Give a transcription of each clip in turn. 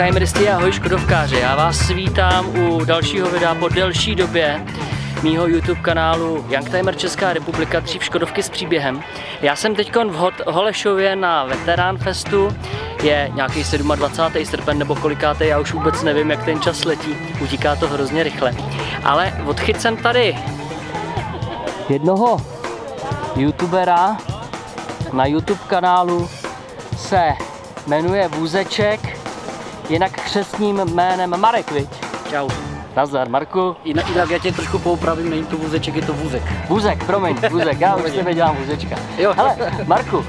Youngtimeristy, ahoj Škodovkáři. Já vás vítám u dalšího videa po delší době mýho YouTube kanálu Youngtimer Česká republika, dřív Škodovky s příběhem. Já jsem teď v Holešově na Veterán Festu, je nějaký 27. srpen nebo kolikátý, já už vůbec nevím, jak ten čas letí, utíká to hrozně rychle. Ale odchyt jsem tady jednoho youtubera na YouTube kanálu se jmenuje Vůzeček, jinak křesním jménem Marek, viď? Čau. Nazdar, Marku. Jinak, jinak já tě trošku poupravím, není to vůzeček, je to vůzek. Vůzek, promiň, vůzek, já už si dělám vůzečka. Jo. Hele, Marku, uh,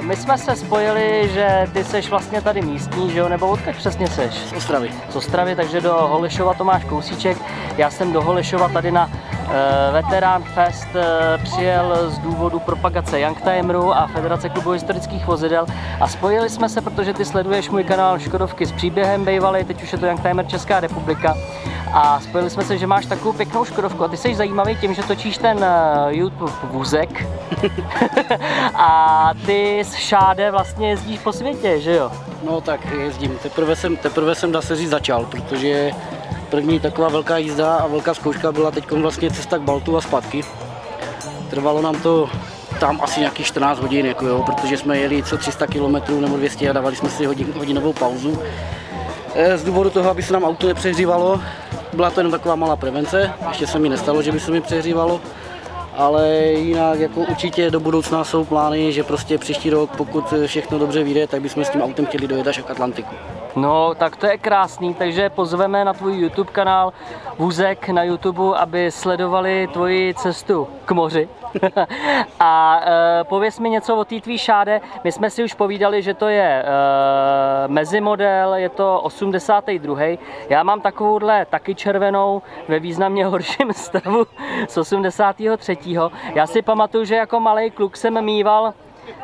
my jsme se spojili, že ty seš vlastně tady místní, že jo, nebo odkud přesně seš? Z Ostravy. Z Ostravy, takže do Holešova to máš kousíček. Já jsem do Holešova tady na Veterán Fest uh, přijel z důvodu propagace Youngtimeru a Federace klubu historických vozidel. A spojili jsme se, protože ty sleduješ můj kanál Škodovky s příběhem bývalý, teď už je to Youngtimer Česká republika. A spojili jsme se, že máš takovou pěknou Škodovku. A ty jsi zajímavý tím, že točíš ten uh, YouTube vůzek. A ty s Šáde vlastně jezdíš po světě, že jo? No tak jezdím, teprve jsem, teprve jsem dá se říct začal, protože první taková velká jízda a velká zkouška byla teď vlastně cesta k Baltu a zpátky. Trvalo nám to tam asi nějakých 14 hodin, jako jo, protože jsme jeli co 300 km nebo 200 a dávali jsme si hodin, hodinovou pauzu. Eh, z důvodu toho, aby se nám auto nepřehřívalo, byla to jenom taková malá prevence, ještě se mi nestalo, že by se mi přehřívalo, ale jinak jako určitě do budoucna jsou plány, že prostě příští rok, pokud všechno dobře vyjde, tak bychom s tím autem chtěli dojet až k Atlantiku. No, tak to je krásný, takže pozveme na tvůj YouTube kanál Vůzek na YouTube, aby sledovali tvoji cestu k moři. a e, pověs mi něco o té tvý šáde. My jsme si už povídali, že to je e, mezimodel, je to 82. Já mám takovouhle taky červenou ve významně horším stavu z 83. Já si pamatuju, že jako malý kluk jsem mýval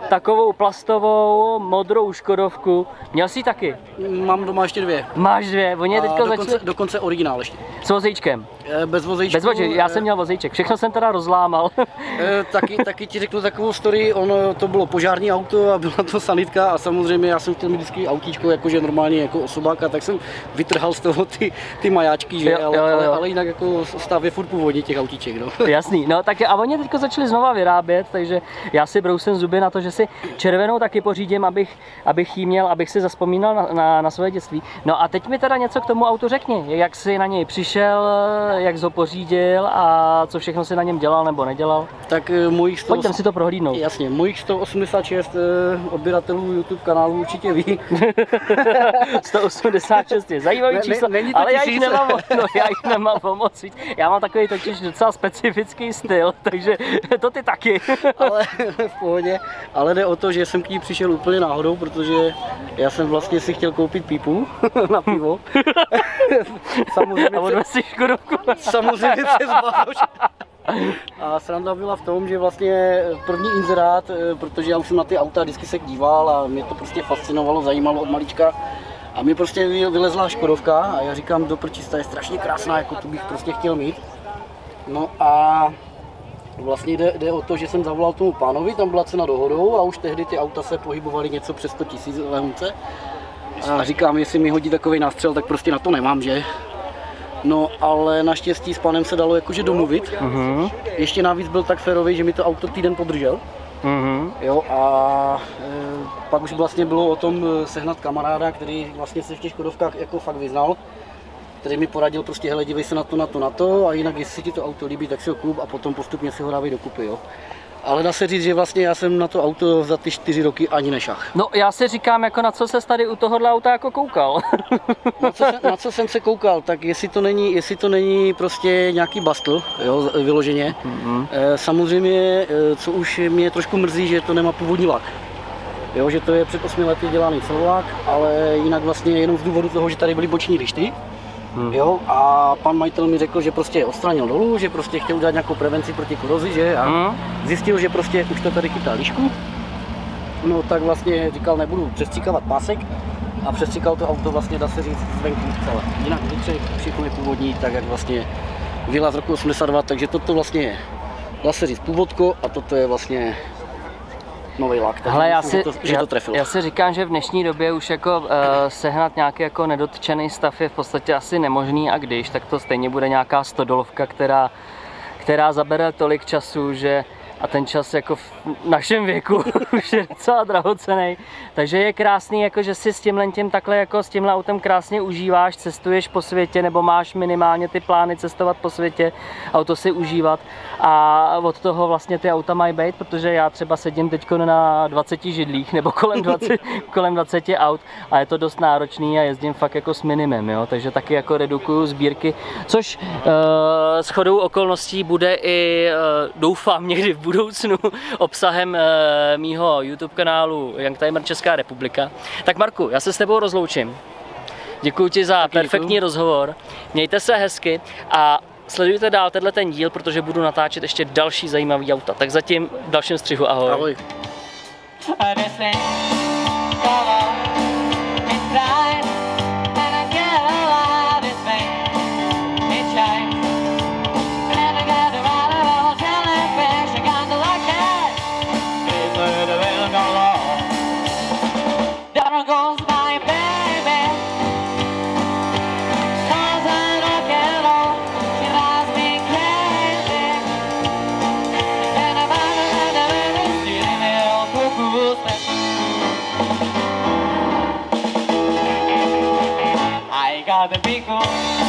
takovou plastovou modrou Škodovku. Měl jsi taky? Mám doma ještě dvě. Máš dvě, oni teďka dokonce, dokonce originál ještě. S vozíčkem? Eh, bez vozíčku. Bez vozíčku, já jsem měl vozíček, všechno jsem teda rozlámal. Eh, taky, taky ti řeknu takovou story, ono to bylo požární auto a byla to sanitka a samozřejmě já jsem chtěl mít vždycky autíčko, jakože normálně jako osobáka, tak jsem vytrhal z toho ty, ty majáčky, že? Jo, ale, jo, jo. Ale, ale, jinak jako stav je furt původně těch autíček. No. Jasný, no tak a oni teďka začali znova vyrábět, takže já si brousím zuby na to, že si červenou taky pořídím, abych, abych jí měl, abych si zaspomínal na, na, na své dětství. No a teď mi teda něco k tomu autu řekni, jak jsi na něj přišel, jak ho pořídil a co všechno si na něm dělal nebo nedělal. Tak eh, mojich 100... Pojďme si to prohlídnout. Jasně, mojich 186 eh, odběratelů YouTube kanálu určitě ví. 186 je zajímavý ne, číslo, ne, ale já jich, nemám, no, já jich nemám pomoc. Já mám takový totiž docela specifický styl, takže to ty taky. ale v pohodě, ale jde o to, že jsem k ní přišel úplně náhodou, protože já jsem vlastně si chtěl koupit pípu na pivo. Samozřejmě a si škodovku. samozřejmě přes Batoš. A sranda byla v tom, že vlastně první inzerát, eh, protože já už jsem na ty auta vždycky se díval a mě to prostě fascinovalo, zajímalo od malička. A mi prostě vylezla Škodovka a já říkám, do prčista je strašně krásná, jako tu bych prostě chtěl mít. No a Vlastně jde, jde, o to, že jsem zavolal tomu pánovi, tam byla cena dohodou a už tehdy ty auta se pohybovaly něco přes 100 tisíc lehunce. A říkám, jestli mi hodí takový nástřel, tak prostě na to nemám, že? No, ale naštěstí s panem se dalo jakože domluvit. Uh-huh. Ještě navíc byl tak férový, že mi to auto týden podržel. Uh-huh. Jo, a e, pak už vlastně bylo o tom e, sehnat kamaráda, který vlastně se v těch Škodovkách jako fakt vyznal který mi poradil prostě, hele, dívej se na to, na to, na to a jinak, jestli ti to auto líbí, tak si ho kup a potom postupně si ho dávej dokupy, jo. Ale dá se říct, že vlastně já jsem na to auto za ty čtyři roky ani nešach. No já si říkám, jako na co se tady u tohohle auta jako koukal. na, co jsem, na co jsem se koukal, tak jestli to není, jestli to není prostě nějaký bastl, jo, vyloženě. Mm-hmm. E, samozřejmě, e, co už mě trošku mrzí, že to nemá původní lak. Jo, že to je před 8 lety dělaný celovák, ale jinak vlastně jenom z důvodu toho, že tady byly boční lišty, Hmm. Jo, a pan majitel mi řekl, že prostě odstranil dolů, že prostě chtěl udělat nějakou prevenci proti korozi, že? A hmm. zjistil, že prostě už to tady chytá lišku. No tak vlastně říkal, nebudu přestříkávat pásek a přestříkal to auto vlastně, dá se říct, zvenku celé. Jinak vnitřek všechno je původní, tak jak vlastně vila z roku 82, takže toto vlastně je, dá se říct, původko a toto je vlastně nový lak. takže Hele, já si, že, to, že já, to trefilo. já si říkám, že v dnešní době už jako uh, sehnat nějaký jako nedotčený stav je v podstatě asi nemožný a když, tak to stejně bude nějaká stodolovka, která, která zabere tolik času, že a ten čas jako v našem věku už je docela drahocený. Takže je krásný, jako že si s tímhle tím takhle jako s tímhle autem krásně užíváš, cestuješ po světě nebo máš minimálně ty plány cestovat po světě, auto si užívat a od toho vlastně ty auta mají být, protože já třeba sedím teď na 20 židlích nebo kolem 20, kolem 20 aut a je to dost náročný a jezdím fakt jako s minimem, jo? takže taky jako redukuju sbírky, což uh, s chodou okolností bude i, uh, doufám, někdy v budoucnu obsahem uh, mýho YouTube kanálu Youngtimer Česká republika. Tak Marku, já se s tebou rozloučím. Děkuji ti za Taky perfektní děkuju. rozhovor. Mějte se hezky a sledujte dál tenhle ten díl, protože budu natáčet ještě další zajímavý auta. Tak zatím v dalším střihu ahoj. Ahoj. take you.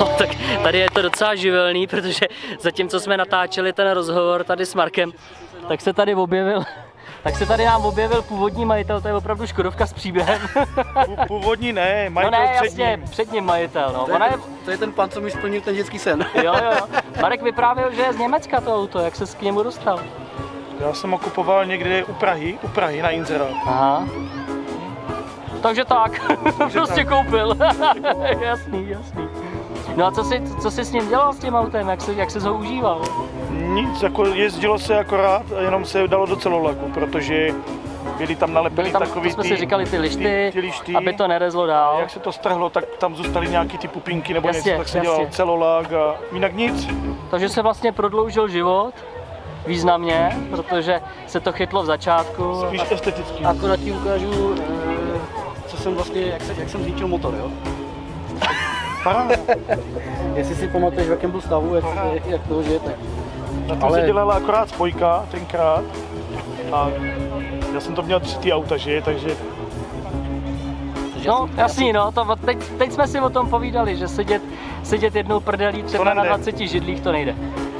No, tak tady je to docela živelný, protože zatímco jsme natáčeli ten rozhovor tady s Markem, tak se tady objevil tak se tady nám objevil původní majitel, to je opravdu Škodovka s příběhem. Pů- Původní ne, No majitel ne, před jasně, ním. před ním majitel, no. To je, Ona je, ten, to je ten pan, co mi splnil ten dětský sen. jo, jo. Marek vyprávěl, že je z Německa to auto, jak se k němu dostal. Já jsem ho kupoval někde u Prahy, u Prahy na inzerát. Aha. Takže tak, prostě tak. koupil. jasný, jasný. No a co jsi, co jsi s ním dělal s tím autem, jak jsi, jak jsi ho užíval? Nic, jako jezdilo se akorát, a jenom se dalo do celolaku, protože byly tam nalepeny Byly tam, to takový jsme ty, si říkali, ty lišty, ty, ty lišty. aby to nerezlo dál. Jak se to strhlo, tak tam zůstaly nějaký ty pupinky nebo Jasně, něco, tak se jasně. dělal celolák a jinak nic. Takže se vlastně prodloužil život významně, protože se to chytlo v začátku. Spíš estetický. Akorát ti ukážu, eh, co jsem vlastně, jak, se, jak jsem zničil motor, jo? Paráda. Jestli si pamatuješ, v jakém byl stavu, jak, jak, jak toho žijete. Na tom Ale- se dělala akorát spojka tenkrát. A já jsem to měl tři ty auta, že? Takže No, jasný, no, to, teď, teď jsme si o tom povídali, že sedět, sedět jednou prdelí třeba na nejde. 20 židlích, to nejde.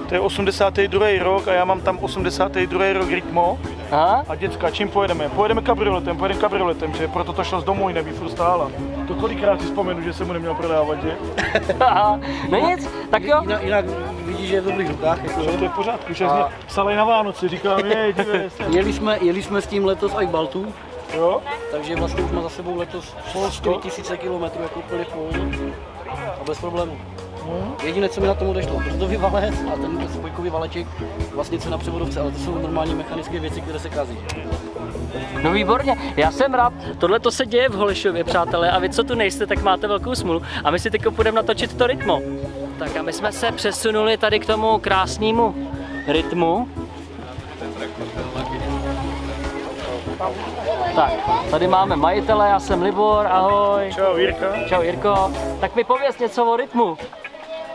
to je 82. rok a já mám tam 82. rok Rytmo. Aha. A děcka, čím pojedeme? Pojedeme kabrioletem, pojedeme kabrioletem, že proto to šlo z domu, jinak by furt stála. To kolikrát si vzpomenu, že se mu neměl prodávat, že? No nic, tak jo. Jinak, jinak vidíš, že je v dobrých rukách. Jako, To je v pořádku, že jsme psali na Vánoci, říkám, je, jeli, jsme, jeli jsme s tím letos i k Baltu, Jo? takže vlastně už jsme za sebou letos 4000 km jako úplně a bez problémů. Jediné, co mi na tomu došlo, brzdový valec a ten spojkový valeček, vlastně co na převodovce, ale to jsou normální mechanické věci, které se kazí. No výborně, já jsem rád. Tohle to se děje v Holešově, přátelé, a vy, co tu nejste, tak máte velkou smůlu. A my si teď půjdeme natočit to rytmo. Tak a my jsme se přesunuli tady k tomu krásnému rytmu. Tak, tady máme majitele, já jsem Libor, ahoj. Čau, Jirka. Čau Jirko. Tak mi pověz něco o rytmu.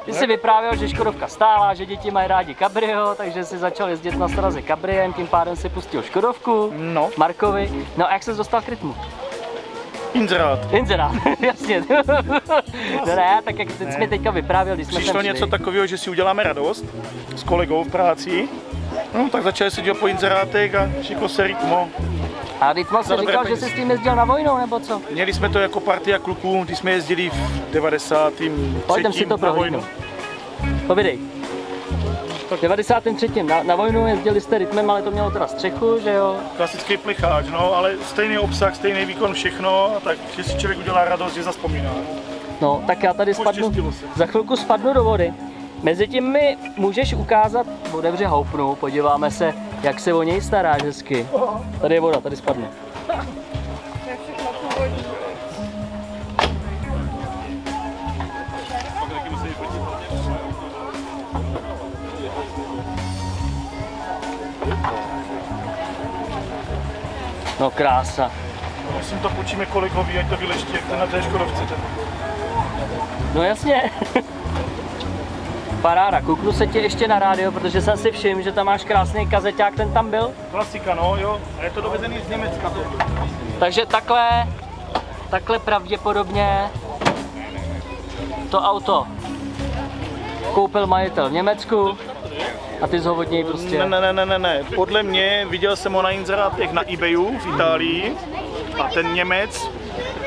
Ty jsi vyprávěl, že Škodovka stála, že děti mají rádi kabrio, takže si začal jezdit na straze kabriem, tím pádem si pustil Škodovku, No, Markovi. No a jak se dostal k rytmu? inzerát. Inzerát, jasně. no ne, tak jak jsi mi teďka vyprávěl, když jsme Přišlo šli. něco takového, že si uděláme radost s kolegou v práci. No, tak začali se dělat po inzerátech a šiklo se rytmo. A jsi dobré říkal, že jsi s tím jezdil na vojnu, nebo co? Měli jsme to jako partia kluků, když jsme jezdili v 90. Pojďme si to na vojnu. Povidej. V 93. Na, na vojnu jezdili jste rytmem, ale to mělo teda střechu, že jo? Klasický plicháč, no, ale stejný obsah, stejný výkon, všechno, tak že si člověk udělá radost, že zaspomíná. No, tak já tady spadnu, se. za chvilku spadnu do vody. Mezitím mi můžeš ukázat, otevře houpnu, podíváme se, jak se o něj staráš hezky. Tady je voda, tady spadnu. No krása. Myslím, to půjčíme kolegovi, ať to vyleští, jak to na té Škodovce. ten. No jasně. Paráda, kouknu se tě ještě na rádio, protože jsem si všiml, že tam máš krásný kazeťák, ten tam byl. Klasika, no jo, a je to dovezený z Německa. To. Takže takhle, takhle pravděpodobně to auto koupil majitel v Německu a ty ho od něj prostě... Ne, ne, ne, ne, ne, ne, podle mě, viděl jsem ho na inzerátech na eBayu v Itálii a ten Němec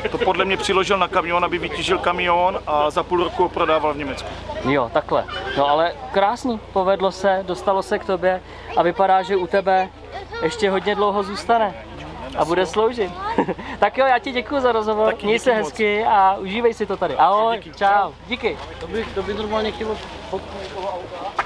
to podle mě přiložil na kamion, aby vytížil kamion a za půl roku ho prodával v Německu. Jo, takhle. No ale krásný, povedlo se, dostalo se k tobě a vypadá, že u tebe ještě hodně dlouho zůstane a bude sloužit. tak jo, já ti děkuji za rozhovor, Taky měj se moc. hezky a užívej si to tady. Ahoj, Díky, čau, díky. To by, to by normálně chtělo auta.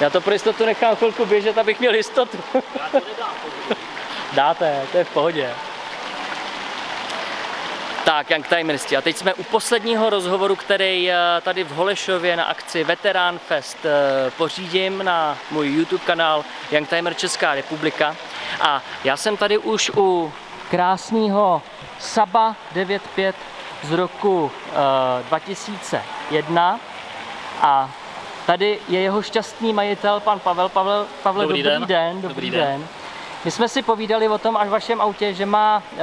Já to pro jistotu nechám chvilku běžet, abych měl jistotu. Dáte, to je v pohodě. Tak, Youngtimeristi. A teď jsme u posledního rozhovoru, který eh, tady v Holešově na akci Veterán Fest eh, pořídím na můj YouTube kanál Youngtimer Česká republika. A já jsem tady už u krásného Saba 95 z roku uh, 2001 a tady je jeho šťastný majitel, pan Pavel. Pavel, Pavel Dobrý dobrý den. den, dobrý, Dobrý den. den. My jsme si povídali o tom až vašem autě, že má e,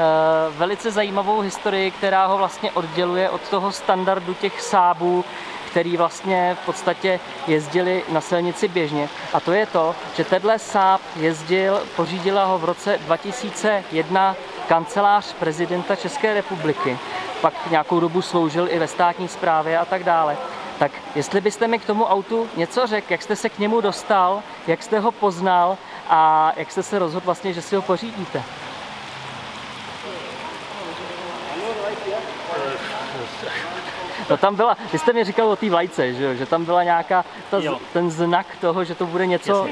velice zajímavou historii, která ho vlastně odděluje od toho standardu těch sábů, který vlastně v podstatě jezdili na silnici běžně. A to je to, že tenhle sáb jezdil, pořídila ho v roce 2001 kancelář prezidenta České republiky. Pak nějakou dobu sloužil i ve státní správě a tak dále. Tak jestli byste mi k tomu autu něco řekl, jak jste se k němu dostal, jak jste ho poznal a jak jste se rozhodl vlastně, že si ho pořídíte? No tam byla, vy jste mi říkal o té vlajce, že, jo? že tam byla nějaká ta, Jo. ten znak toho, že to bude něco,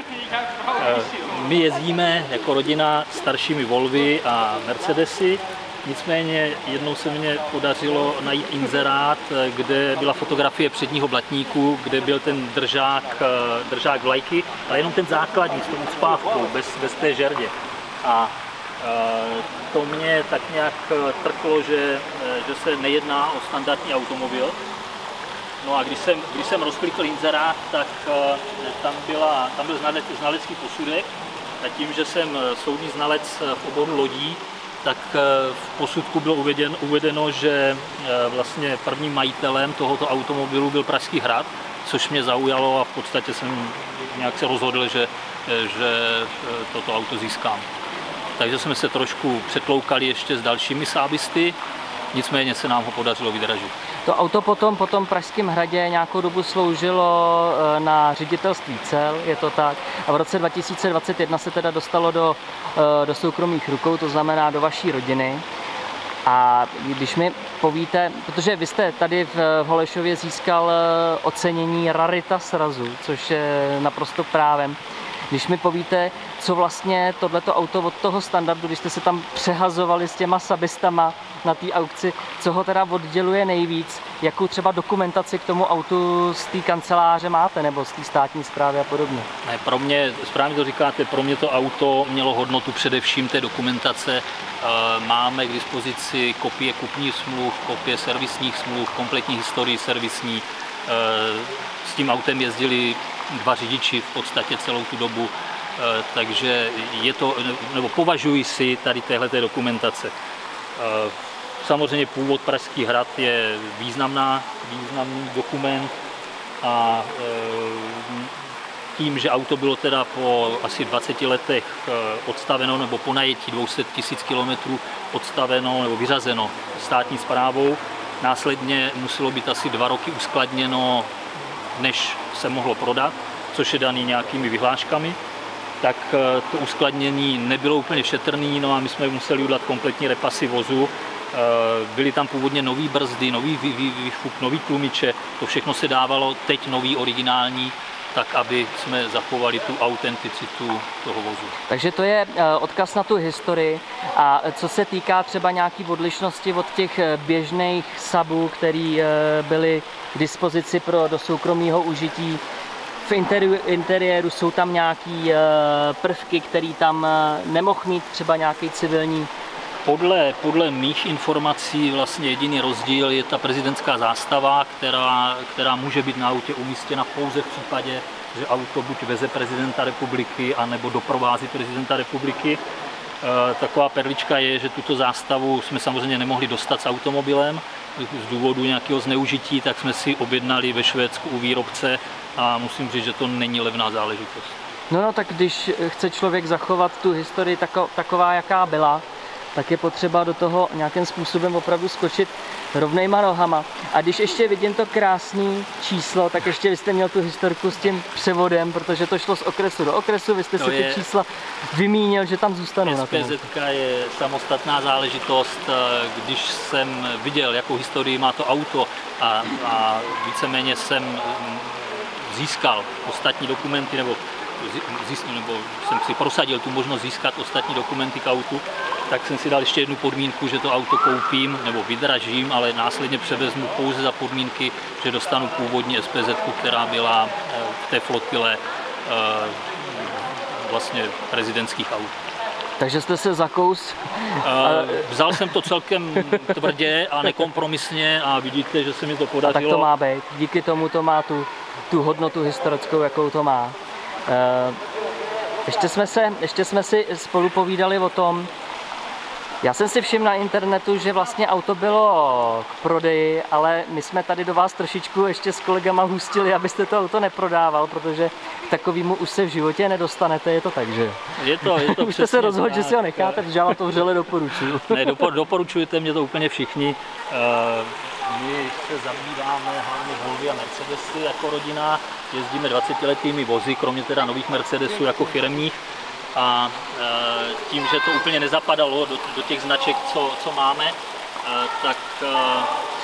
My jezdíme jako rodina staršími Volvy a Mercedesy, nicméně jednou se mně podařilo najít inzerát, kde byla fotografie předního blatníku, kde byl ten držák, eh, držák vlajky, ale jenom ten základní s tou ucpávkou, bez, bez té žerdě. A eh, to mě tak nějak eh, trklo, že, eh, že se nejedná o standardní automobil, No a když jsem, když jsem rozklikl inzerát, tak eh, tam, byla, tam byl znalec, znalecký posudek a tím, že jsem eh, soudní znalec eh, v oboru lodí, tak eh, v posudku bylo uveden, uvedeno, že eh, vlastně prvním majitelem tohoto automobilu byl Pražský hrad, což mě zaujalo a v podstatě jsem nějak se rozhodl, že, eh, že toto auto získám. Takže jsme se trošku přetloukali ještě s dalšími sábisty, nicméně se nám ho podařilo vydražit. To auto potom po tom Pražském hradě nějakou dobu sloužilo eh, na ředitelství cel, je to tak. A v roce 2021 se teda dostalo do, eh, do soukromých rukou, to znamená do vaší rodiny. A když mi povíte, protože vy jste tady v Holešově získal eh, ocenění Rarita srazu, což je naprosto právem. Když mi povíte, co vlastně tohleto auto od toho standardu, když jste se tam přehazovali s těma sabistama na té aukci, co ho teda odděluje nejvíc, jakou třeba dokumentaci k tomu autu z té kanceláře máte, nebo z té státní správy a podobně. Ne, pro mě, správně to říkáte, pro mě to auto mělo hodnotu především té dokumentace. Eh, Máme k dispozici kopie kupních smluv, kopie servisních smluv, kompletní historii servisní. Eh, S tím autem jezdili dva řidiči v podstatě celou tu dobu, eh, takže je to, nebo považuji si tady téhle dokumentace. Eh, Samozřejmě původ Pražský hrad je významná, významný dokument a eh, tím, že auto bylo teda po asi 20 letech odstaveno nebo po najetí 200 tisíc kilometrů odstaveno nebo vyřazeno státní správou, následně muselo být asi dva roky uskladněno, než se mohlo prodat, což je daný nějakými vyhláškami, tak eh, to uskladnění nebylo úplně šetrný, no a my jsme museli udělat kompletní repasy vozu. Eh, Byly tam původně nové brzdy, nový výfuk, nový tlumiče, to všechno se dávalo teď nový originální, tak aby jsme zachovali tu autenticitu toho vozu. Takže to je eh, odkaz na tu historii. A co se týká třeba nějaký odlišnosti od těch eh, běžných sabů, které byly k dispozici pro do soukromého užití, v interiéru, jsou tam nějaké prvky, které tam eh, nemohl mít třeba nějaký civilní Podle, podle mých informací vlastně jediný rozdíl je ta prezidentská zástava, která, která může být na autě umístěna pouze v případě, že auto buď veze prezidenta republiky, anebo doprovází prezidenta republiky. E, Taková perlička je, že tuto zástavu jsme samozřejmě nemohli dostat s automobilem z důvodu nějakého zneužití, tak jsme si objednali ve Švédsku u výrobce a musím říct, že to není levná záležitost. No, no, tak když chce člověk zachovat tu historii tako, taková, jaká byla, tak je potřeba do toho nějakým způsobem opravdu skočit rovnejma nohama. A když ještě vidím to krásné číslo, tak ještě vy jste měl tu historku s tím převodem, protože to šlo z okresu do okresu, vy jste To si ty je- čísla vymínil, že tam zůstanou. SPZ je samostatná záležitost. eh, Když jsem viděl, jakou historii má to auto a, a víceméně jsem mm, získal ostatní dokumenty nebo zjistil, nebo jsem si prosadil tu možnost získat ostatní dokumenty k autu, tak jsem si dal ještě jednu podmínku, že to auto koupím nebo vydražím, ale následně převezmu pouze za podmínky, že dostanu původní SPZ, která byla eh, v té flotile eh, vlastně prezidentských aut. Takže jste se zakous. Uh, vzal jsem to celkem tvrdě a nekompromisně a vidíte, že se mi to A podařilo. tak to má být. Díky tomu to má tu, tu hodnotu historickou, jakou to má. Eh, Ještě jsme, se, ještě jsme si spolu povídali o tom, já jsem si všiml na internetu, že vlastně auto bylo k prodeji, ale my jsme tady do vás trošičku ještě s kolegama hustili, abyste to auto neprodával, protože k takovému už se v životě nedostanete, je to tak, že? Je to, je to Už jste se rozhodl, že si ho necháte, protože já vám to vřele doporučuju. Ne, dopor, doporučujete mě to úplně všichni. Eh, My se zabýváme hlavně Volvy a Mercedesy jako rodina. Jezdíme 20-letými vozy, kromě teda nových Mercedesů jako firmních. A eh, tím, že to úplně nezapadalo do, do těch značek, co, co máme, eh, tak eh,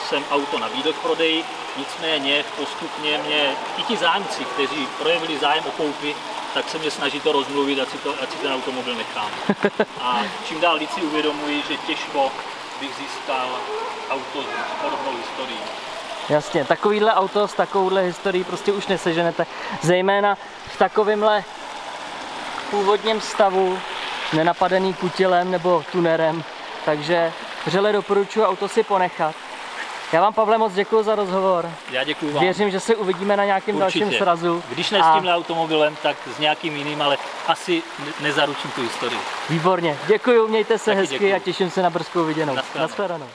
jsem auto nabídl k prodeji. Nicméně postupně mě i ti zájemci, kteří projevili zájem o koupy, tak se mě snaží to rozmluvit, ať si, to, ať si ten automobil nechám. A čím dál víc si že těžko bych získal auto s podobnou historií. Jasně, takovýhle auto s takovouhle historií prostě už neseženete. Zejména v takovémhle původním stavu, nenapadený kutilem nebo tunerem. Takže vřele doporučuji auto si ponechat. Já vám, Pavle, moc děkuji za rozhovor. Já děkuji vám. Věřím, že se uvidíme na nějakém dalším Určitě. srazu. Když ne s A tímhle automobilem, tak s nějakým jiným, ale asi ne- nezaručím tu historii. Výborně. Děkuji, mějte se Taky hezky děkuju. a těším se na brzkou viděnou. Naschledanou. Naschledanou.